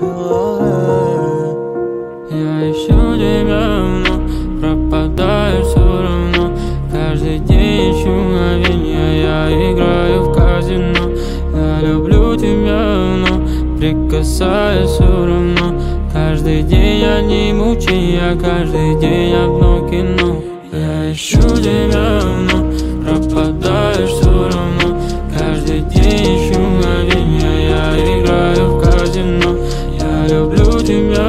Я ищу тебя, но пропадаю все равно. Каждый день ищу мгновения, я играю в казино. Я люблю тебя, но прикасаюсь все равно. Каждый день одни мучения, каждый день одно кино. Я ищу тебя, но 听啊